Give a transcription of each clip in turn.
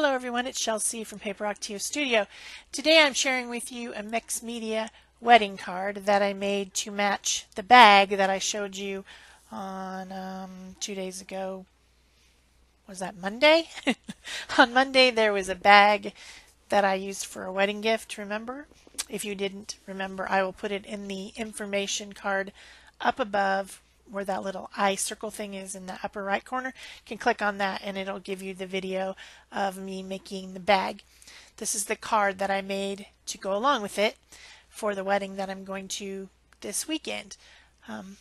Hello everyone, it's Shel C from Paper Ocotillo Studio. Today I'm sharing with you a mixed media wedding card that I made to match the bag that I showed you on um, two days ago. Was that Monday? on Monday there was a bag that I used for a wedding gift, remember? If you didn't remember, I will put it in the information card up above where that little eye circle thing is in the upper right corner. You can click on that and it'll give you the video of me making the bag. This is the card that I made to go along with it for the wedding that I'm going to this weekend. Um,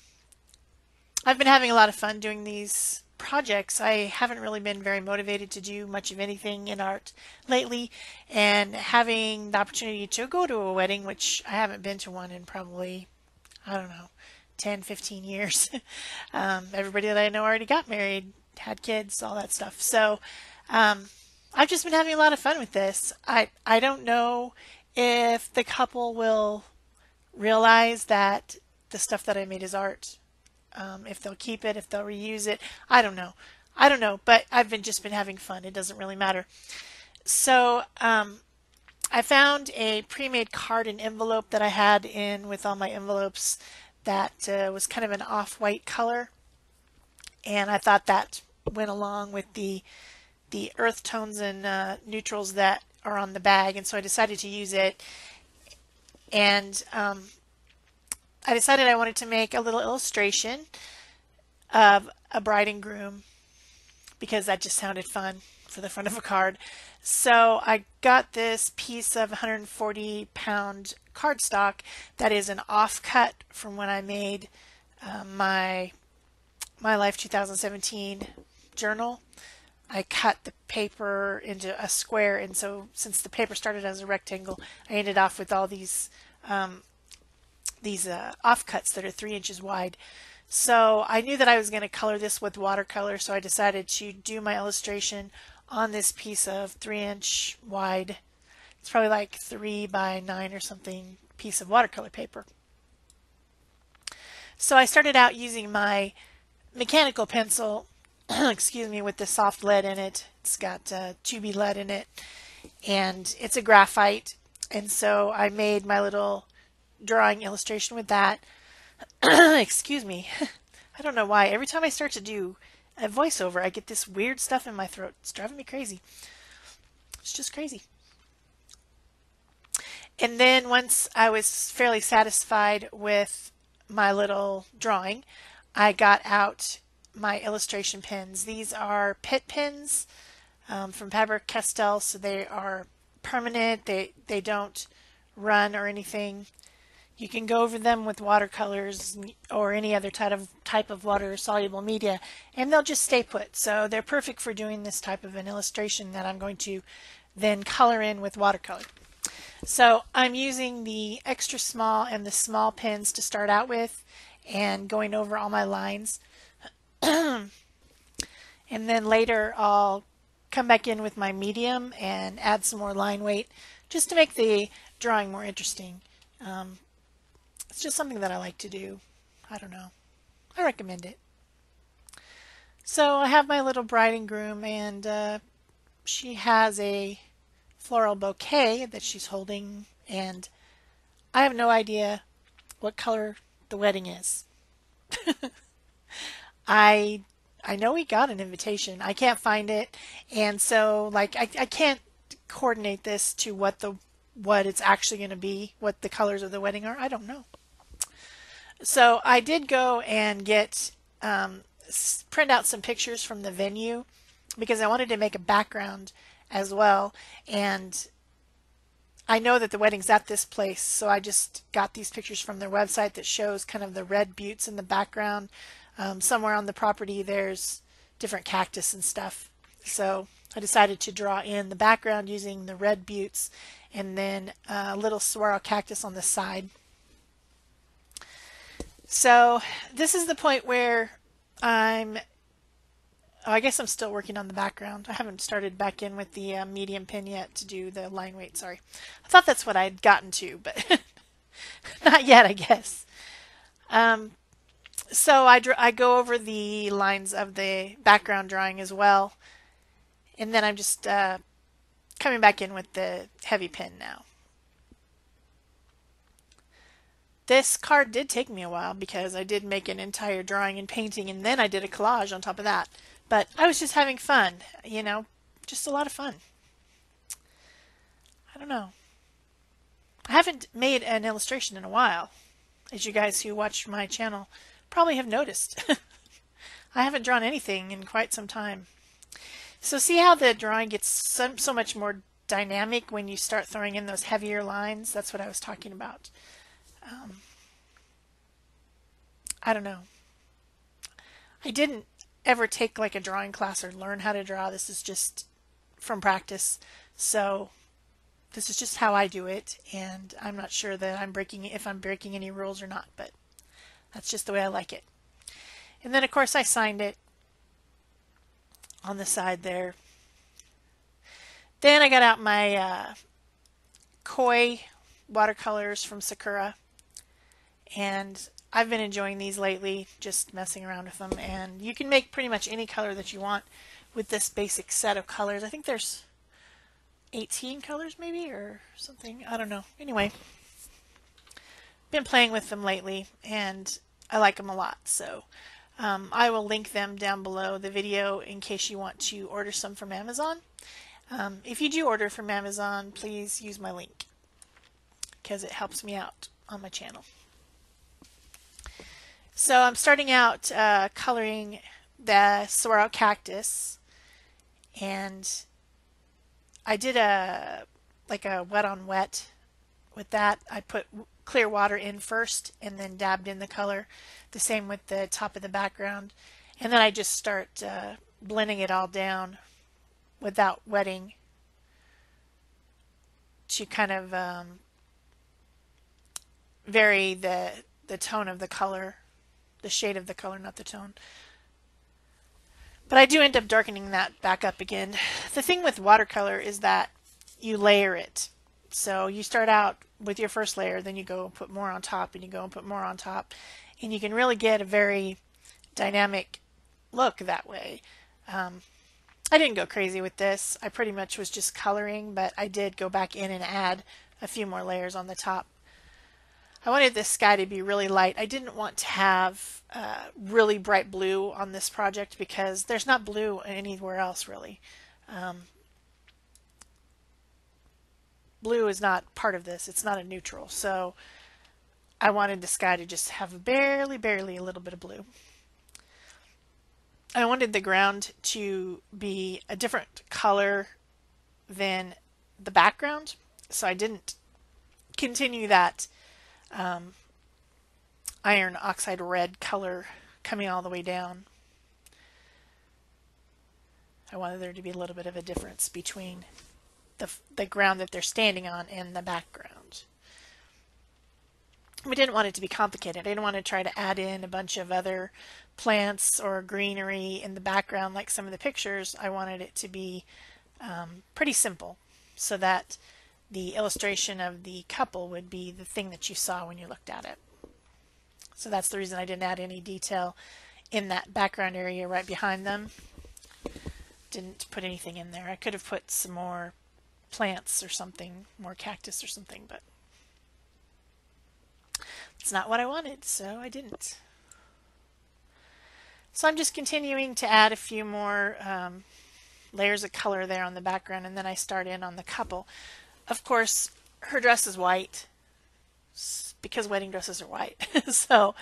I've been having a lot of fun doing these projects. I haven't really been very motivated to do much of anything in art lately, and having the opportunity to go to a wedding, which I haven't been to one in probably, I don't know, 10, 15 years. um, everybody that I know already got married, had kids, all that stuff. So um, I've just been having a lot of fun with this. I, I don't know if the couple will realize that the stuff that I made is art. Um, if they'll keep it, if they'll reuse it, I don't know. I don't know, but I've been just been having fun. It doesn't really matter. So um, I found a pre-made card and envelope that I had in with all my envelopes that uh, was kind of an off-white color. And I thought that went along with the the earth tones and uh, neutrals that are on the bag. And so I decided to use it. And um, I decided I wanted to make a little illustration of a bride and groom because that just sounded fun for the front of a card. So I got this piece of 140 pound cardstock that is an offcut from when I made uh, my My Life 2017 journal. I cut the paper into a square and so since the paper started as a rectangle I ended off with all these um, these uh, offcuts that are three inches wide. So I knew that I was going to color this with watercolor so I decided to do my illustration on this piece of three inch wide, it's probably like three by nine or something piece of watercolor paper. So I started out using my mechanical pencil, excuse me, with the soft lead in it. It's got uh, 2B lead in it and it's a graphite. And so I made my little drawing illustration with that. excuse me. I don't know why. Every time I start to do a voiceover, I get this weird stuff in my throat. It's driving me crazy. It's just crazy. And then once I was fairly satisfied with my little drawing, I got out my illustration pens. These are Pitt pens um, from Faber-Castell, so they are permanent. They they don't run or anything. You can go over them with watercolors or any other type of type of water soluble media and they'll just stay put. So they're perfect for doing this type of an illustration that I'm going to then color in with watercolor. So I'm using the extra small and the small pens to start out with and going over all my lines. and then later I'll come back in with my medium and add some more line weight just to make the drawing more interesting. Um, it's just something that I like to do. I don't know. I recommend it. So I have my little bride and groom and uh, she has a floral bouquet that she's holding and I have no idea what color the wedding is. I I know we got an invitation. I can't find it and so like I, I can't coordinate this to what the what it's actually going to be, what the colors of the wedding are. I don't know. So I did go and get um, print out some pictures from the venue because I wanted to make a background as well. And I know that the wedding's at this place, so I just got these pictures from their website that shows kind of the red buttes in the background. Um, somewhere on the property, there's different cactus and stuff. So I decided to draw in the background using the red buttes and then a little saguaro cactus on the side. So this is the point where I'm, oh, I guess I'm still working on the background. I haven't started back in with the uh, medium pen yet to do the line weight, sorry. I thought that's what I'd gotten to, but not yet, I guess. Um, so I, I go over the lines of the background drawing as well. And then I'm just uh, coming back in with the heavy pen now. This card did take me a while because I did make an entire drawing and painting and then I did a collage on top of that. But I was just having fun, you know, just a lot of fun. I don't know. I haven't made an illustration in a while, as you guys who watch my channel probably have noticed. I haven't drawn anything in quite some time. So see how the drawing gets so, so much more dynamic when you start throwing in those heavier lines? That's what I was talking about. Um, I don't know. I didn't ever take like a drawing class or learn how to draw. This is just from practice. So this is just how I do it. And I'm not sure that I'm breaking if I'm breaking any rules or not, but that's just the way I like it. And then of course I signed it on the side there. Then I got out my uh, koi watercolors from Sakura and I've been enjoying these lately, just messing around with them. And you can make pretty much any color that you want with this basic set of colors. I think there's 18 colors maybe or something. I don't know. Anyway, been playing with them lately and I like them a lot. So um, I will link them down below the video in case you want to order some from Amazon. Um, if you do order from Amazon, please use my link because it helps me out on my channel. So I'm starting out uh, coloring the saguaro cactus and I did a like a wet on wet with that. I put clear water in first and then dabbed in the color. The same with the top of the background. And then I just start uh, blending it all down without wetting to kind of um, vary the the tone of the color the shade of the color, not the tone. But I do end up darkening that back up again. The thing with watercolor is that you layer it. So you start out with your first layer, then you go and put more on top, and you go and put more on top. And you can really get a very dynamic look that way. Um, I didn't go crazy with this. I pretty much was just coloring, but I did go back in and add a few more layers on the top I wanted this sky to be really light. I didn't want to have uh, really bright blue on this project because there's not blue anywhere else really. Um, blue is not part of this. It's not a neutral. So I wanted the sky to just have barely, barely a little bit of blue. I wanted the ground to be a different color than the background. So I didn't continue that um, iron oxide red color coming all the way down. I wanted there to be a little bit of a difference between the, the ground that they're standing on and the background. We didn't want it to be complicated. I didn't want to try to add in a bunch of other plants or greenery in the background like some of the pictures. I wanted it to be um, pretty simple so that the illustration of the couple would be the thing that you saw when you looked at it. So that's the reason I didn't add any detail in that background area right behind them. Didn't put anything in there. I could have put some more plants or something, more cactus or something, but it's not what I wanted, so I didn't. So I'm just continuing to add a few more um, layers of color there on the background, and then I start in on the couple. Of course, her dress is white because wedding dresses are white. so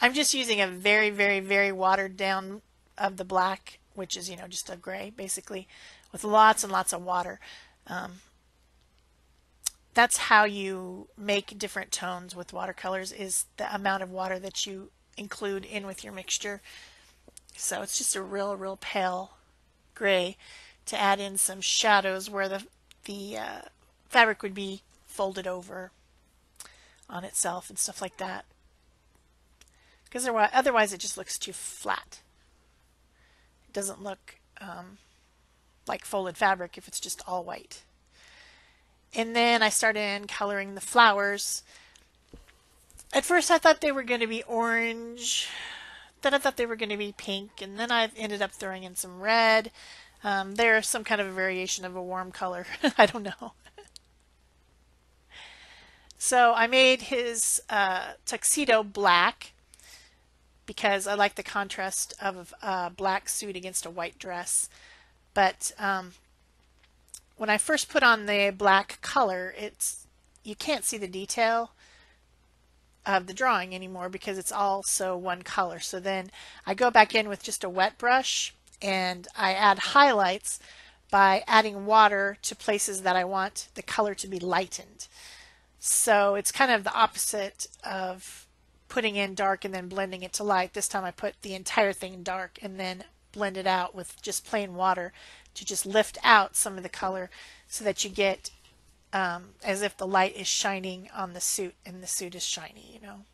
I'm just using a very, very, very watered down of the black, which is, you know, just a gray basically, with lots and lots of water. Um, that's how you make different tones with watercolors is the amount of water that you include in with your mixture. So it's just a real, real pale gray to add in some shadows where the, the uh, fabric would be folded over on itself and stuff like that. Because otherwise it just looks too flat. It doesn't look um, like folded fabric if it's just all white. And then I started in coloring the flowers. At first I thought they were going to be orange. Then I thought they were going to be pink. And then I ended up throwing in some red. Um, they're some kind of a variation of a warm color. I don't know. So I made his uh, tuxedo black because I like the contrast of a black suit against a white dress. But um, when I first put on the black color, it's you can't see the detail of the drawing anymore because it's all so one color. So then I go back in with just a wet brush and I add highlights by adding water to places that I want the color to be lightened. So it's kind of the opposite of putting in dark and then blending it to light. This time I put the entire thing in dark and then blend it out with just plain water to just lift out some of the color so that you get um, as if the light is shining on the suit and the suit is shiny, you know.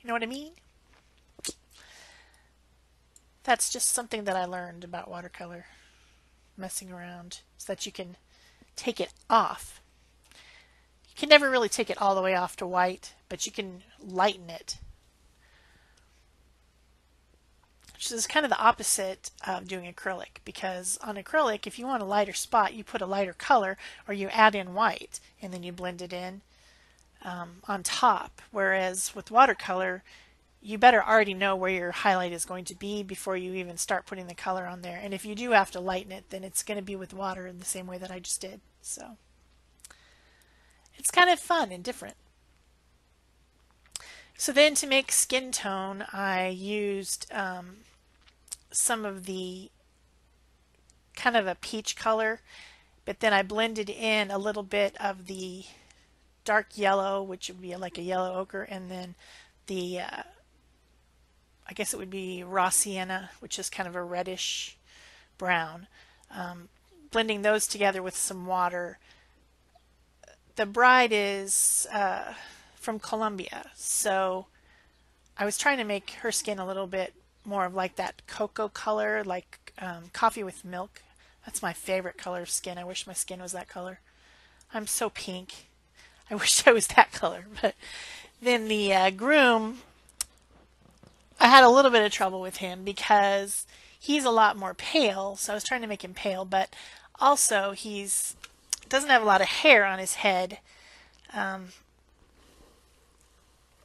You know what I mean? That's just something that I learned about watercolor, messing around, so that you can take it off. You can never really take it all the way off to white, but you can lighten it which is kind of the opposite of doing acrylic because on acrylic, if you want a lighter spot, you put a lighter color or you add in white and then you blend it in um, on top. Whereas with watercolor, you better already know where your highlight is going to be before you even start putting the color on there. And if you do have to lighten it, then it's going to be with water in the same way that I just did. So it's kind of fun and different. So then to make skin tone, I used um, some of the kind of a peach color, but then I blended in a little bit of the dark yellow, which would be like a yellow ochre, and then the, uh, I guess it would be raw sienna, which is kind of a reddish brown. Um, blending those together with some water. The bride is uh, from Colombia, so I was trying to make her skin a little bit more of like that cocoa color, like um, coffee with milk. That's my favorite color of skin. I wish my skin was that color. I'm so pink. I wish I was that color. But then the uh, groom, I had a little bit of trouble with him because he's a lot more pale. So I was trying to make him pale, but also he's doesn't have a lot of hair on his head. Um,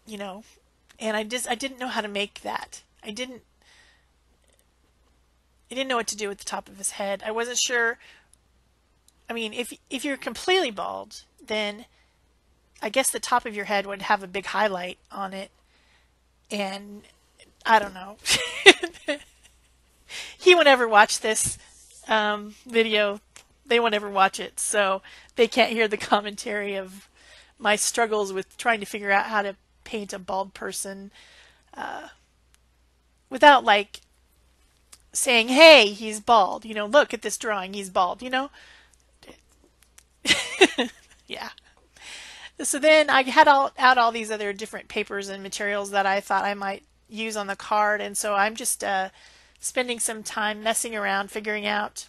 you know, and I just I didn't know how to make that. I didn't I didn't know what to do with the top of his head. I wasn't sure. I mean, if if you're completely bald, then I guess the top of your head would have a big highlight on it, and I don't know. he won't ever watch this um, video. They won't ever watch it, so they can't hear the commentary of my struggles with trying to figure out how to paint a bald person uh, without like saying, hey, he's bald. You know, look at this drawing, he's bald, you know? yeah. So then I had all, out all these other different papers and materials that I thought I might use on the card. And so I'm just uh, spending some time messing around, figuring out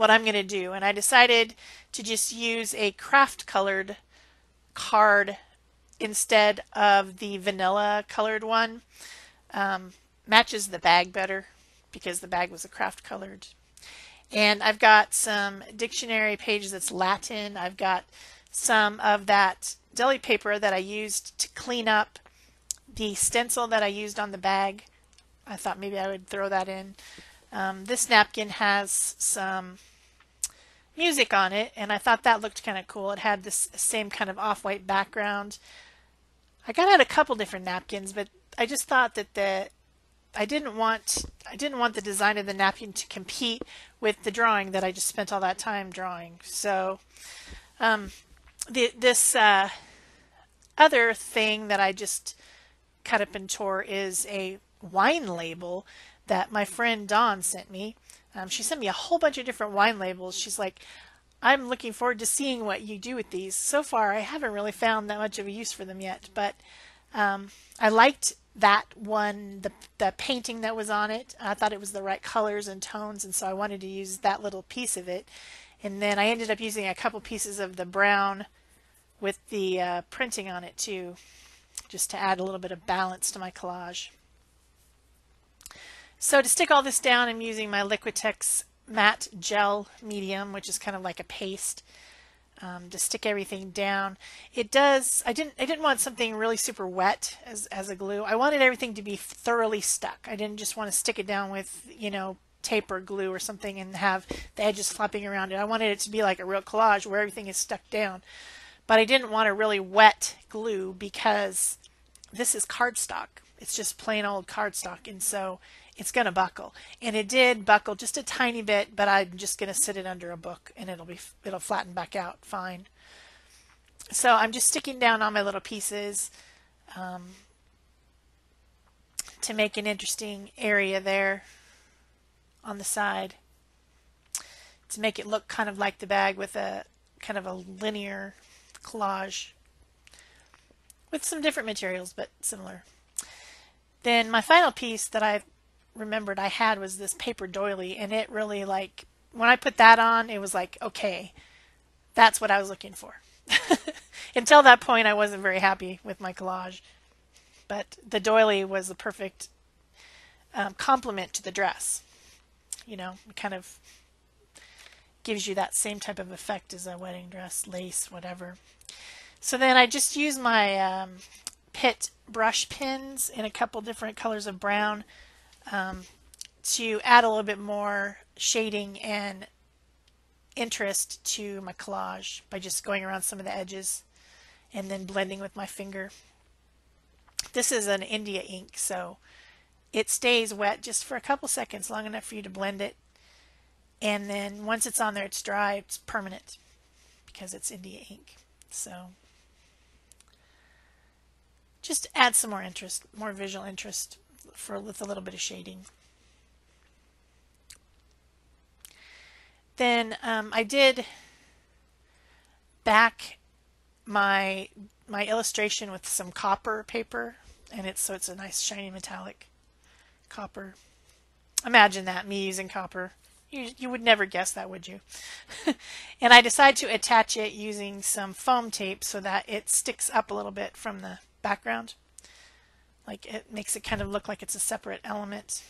what I'm going to do. And I decided to just use a craft colored card instead of the vanilla colored one. Um, matches the bag better because the bag was a craft colored. And I've got some dictionary pages that's Latin. I've got some of that deli paper that I used to clean up the stencil that I used on the bag. I thought maybe I would throw that in. Um, this napkin has some music on it, and I thought that looked kind of cool. It had this same kind of off-white background. I got out a couple different napkins, but I just thought that the I didn't want I didn't want the design of the napkin to compete with the drawing that I just spent all that time drawing. So um, the, this uh, other thing that I just cut up and tore is a wine label that my friend Don sent me. Um, she sent me a whole bunch of different wine labels. She's like, I'm looking forward to seeing what you do with these. So far, I haven't really found that much of a use for them yet, but um, I liked that one, the, the painting that was on it. I thought it was the right colors and tones, and so I wanted to use that little piece of it. And then I ended up using a couple pieces of the brown with the uh, printing on it too, just to add a little bit of balance to my collage. So to stick all this down, I'm using my Liquitex matte gel medium, which is kind of like a paste um, to stick everything down. It does. I didn't. I didn't want something really super wet as as a glue. I wanted everything to be thoroughly stuck. I didn't just want to stick it down with you know tape or glue or something and have the edges flapping around it. I wanted it to be like a real collage where everything is stuck down. But I didn't want a really wet glue because this is cardstock. It's just plain old cardstock, and so it's going to buckle. And it did buckle just a tiny bit, but I'm just going to sit it under a book and it'll be it'll flatten back out fine. So I'm just sticking down on my little pieces um, to make an interesting area there on the side to make it look kind of like the bag with a kind of a linear collage with some different materials but similar. Then my final piece that I remembered I had was this paper doily and it really like when I put that on it was like okay that's what I was looking for. Until that point I wasn't very happy with my collage. But the doily was the perfect um, complement to the dress. You know kind of gives you that same type of effect as a wedding dress lace whatever. So then I just use my um, Pitt brush pens in a couple different colors of brown um, to add a little bit more shading and interest to my collage by just going around some of the edges and then blending with my finger. This is an India ink, so it stays wet just for a couple seconds, long enough for you to blend it. And then once it's on there, it's dry, it's permanent because it's India ink. So just add some more interest, more visual interest for with a little bit of shading. Then um, I did back my my illustration with some copper paper and it's so it's a nice shiny metallic copper. Imagine that me using copper. You, you would never guess that, would you? and I decided to attach it using some foam tape so that it sticks up a little bit from the background. Like it makes it kind of look like it's a separate element.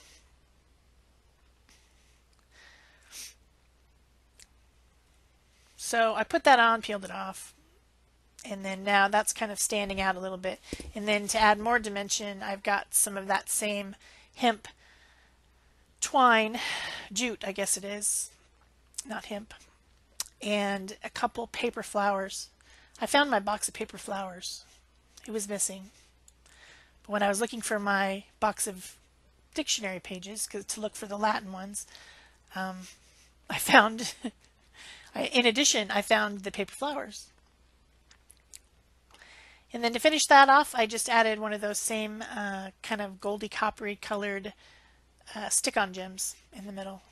So I put that on, peeled it off, and then now that's kind of standing out a little bit. And then to add more dimension, I've got some of that same hemp twine, jute, I guess it is, not hemp, and a couple paper flowers. I found my box of paper flowers. It was missing when I was looking for my box of dictionary pages to look for the Latin ones, um, I found, in addition, I found the paper flowers. And then to finish that off, I just added one of those same uh, kind of goldy coppery colored uh, stick-on gems in the middle.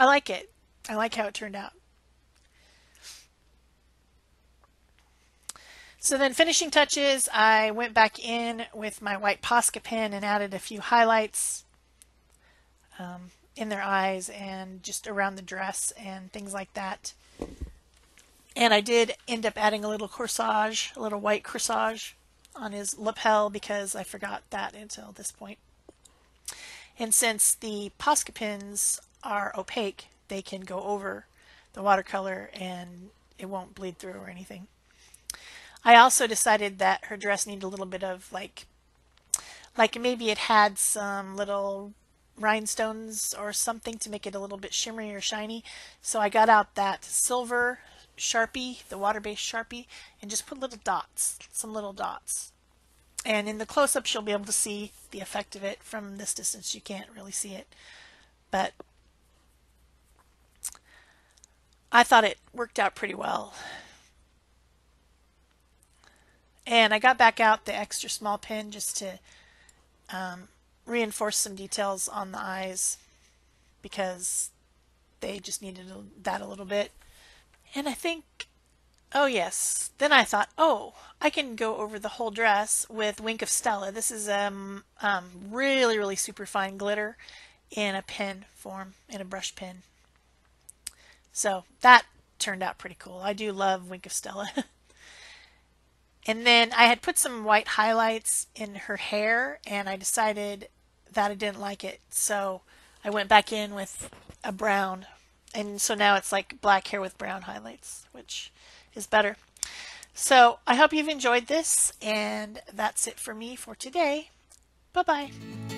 I like it. I like how it turned out. So then finishing touches, I went back in with my white Posca pen and added a few highlights um, in their eyes and just around the dress and things like that. And I did end up adding a little corsage, a little white corsage on his lapel because I forgot that until this point. And since the Posca pens are opaque, they can go over the watercolor and it won't bleed through or anything. I also decided that her dress needed a little bit of like, like maybe it had some little rhinestones or something to make it a little bit shimmery or shiny. So I got out that silver Sharpie, the water-based Sharpie, and just put little dots, some little dots. And in the close-up, you'll be able to see the effect of it. From this distance, you can't really see it. But I thought it worked out pretty well. And I got back out the extra small pen just to um, reinforce some details on the eyes because they just needed that a little bit. And I think, oh yes, then I thought, oh, I can go over the whole dress with Wink of Stella. This is um, um, really, really super fine glitter in a pen form, in a brush pen. So that turned out pretty cool. I do love Wink of Stella. And then I had put some white highlights in her hair and I decided that I didn't like it. So I went back in with a brown. And so now it's like black hair with brown highlights, which is better. So I hope you've enjoyed this, and that's it for me for today. Bye bye.